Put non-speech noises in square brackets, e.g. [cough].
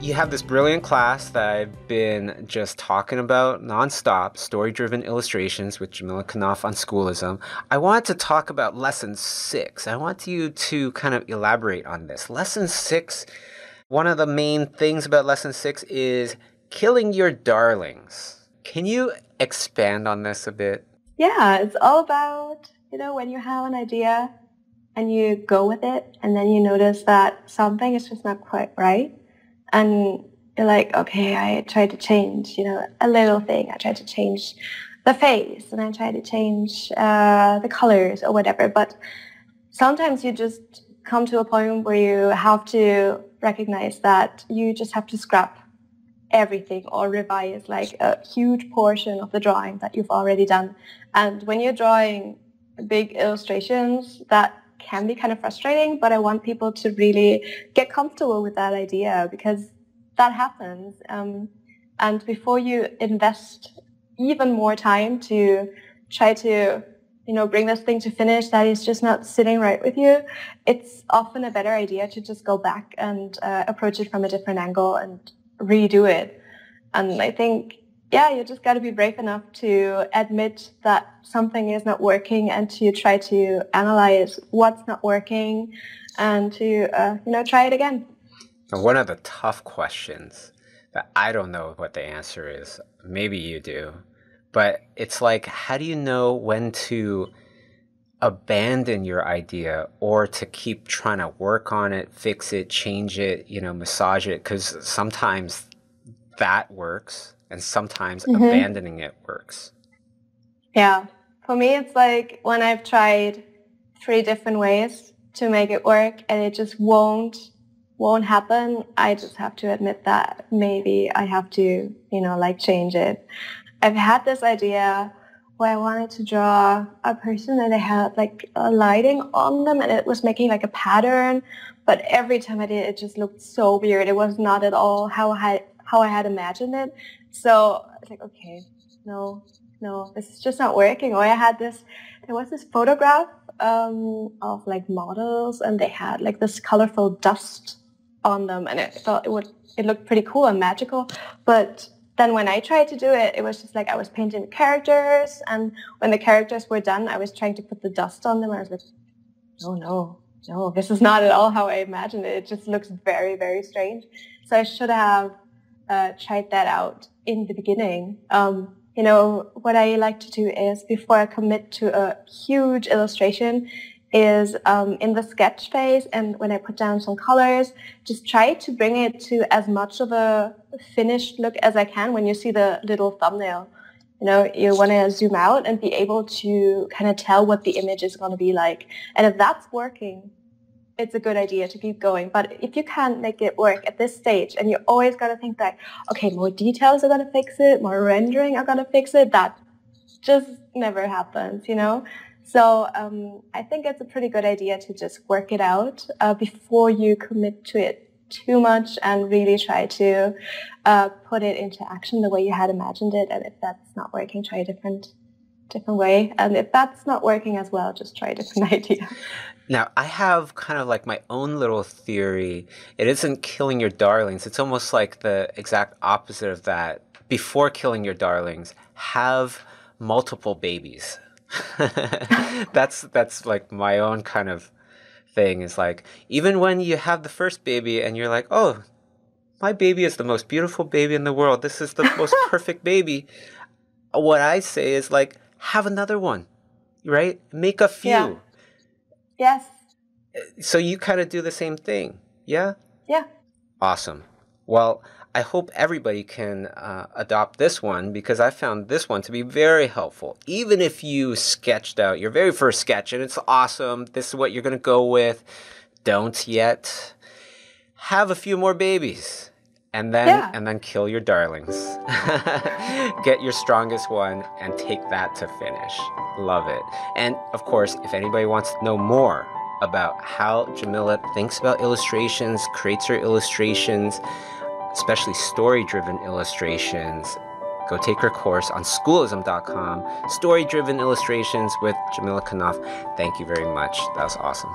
you have this brilliant class that I've been just talking about nonstop story driven illustrations with Djamila Knopf on Schoolism. I wanted to talk about lesson six. I want you to kind of elaborate on this. Lesson six, one of the main things about lesson six is killing your darlings. Can you expand on this a bit? Yeah, it's all about, you know, when you have an idea and you go with it and then you notice that something is just not quite right and you're like, okay, I tried to change, you know, a little thing. I tried to change the face and I tried to change uh, the colors or whatever. But sometimes you just come to a point where you have to recognize that you just have to scrap everything or revise like a huge portion of the drawing that you've already done. And when you're drawing big illustrations, that can be kind of frustrating, but I want people to really get comfortable with that idea because that happens. Um, and before you invest even more time to try to, you know, bring this thing to finish that is just not sitting right with you, it's often a better idea to just go back and uh, approach it from a different angle and redo it. And I think yeah, you just got to be brave enough to admit that something is not working and to try to analyze what's not working and to, uh, you know, try it again. And one of the tough questions that I don't know what the answer is, maybe you do, but it's like, how do you know when to abandon your idea or to keep trying to work on it, fix it, change it, you know, massage it? Because sometimes that works and sometimes mm-hmm. abandoning it works. Yeah. For me, it's like when I've tried three different ways to make it work and it just won't won't happen, I just have to admit that maybe I have to, you know, like change it. I've had this idea where I wanted to draw a person and they had like a lighting on them and it was making like a pattern, but every time I did it just looked so weird. It was not at all how I how I had imagined it. So I was like, okay, no, no, this is just not working. Or I had this, there was this photograph um, of like models and they had like this colorful dust on them and I thought it would, it looked pretty cool and magical. But then when I tried to do it, it was just like I was painting characters and when the characters were done, I was trying to put the dust on them. I was like, oh no, no, this is not at all how I imagined it. It just looks very, very strange. So I should have uh, tried that out in the beginning. Um, you know, what I like to do is before I commit to a huge illustration is um, in the sketch phase and when I put down some colors, just try to bring it to as much of a finished look as I can when you see the little thumbnail. You know, you want to zoom out and be able to kind of tell what the image is going to be like. And if that's working, it's a good idea to keep going. But if you can't make it work at this stage and you always got to think that, okay, more details are going to fix it, more rendering are going to fix it, that just never happens, you know? So um, I think it's a pretty good idea to just work it out uh, before you commit to it too much and really try to uh, put it into action the way you had imagined it. And if that's not working, try a different different way. And if that's not working as well, just try a different [laughs] idea. Now, I have kind of like my own little theory. It isn't killing your darlings. It's almost like the exact opposite of that. Before killing your darlings, have multiple babies. [laughs] that's that's like my own kind of thing is like even when you have the first baby and you're like, "Oh, my baby is the most beautiful baby in the world. This is the most [laughs] perfect baby." What I say is like, have another one, right? Make a few. Yeah. Yes. So you kind of do the same thing, yeah? Yeah. Awesome. Well, I hope everybody can uh, adopt this one because I found this one to be very helpful. Even if you sketched out your very first sketch and it's awesome, this is what you're going to go with, don't yet. Have a few more babies and then yeah. and then kill your darlings. [laughs] Get your strongest one and take that to finish. Love it. And of course, if anybody wants to know more about how Djamila thinks about illustrations, creates her illustrations, especially story-driven illustrations, go take her course on schoolism.com, story-driven illustrations with Djamila Knopf. Thank you very much. That was awesome.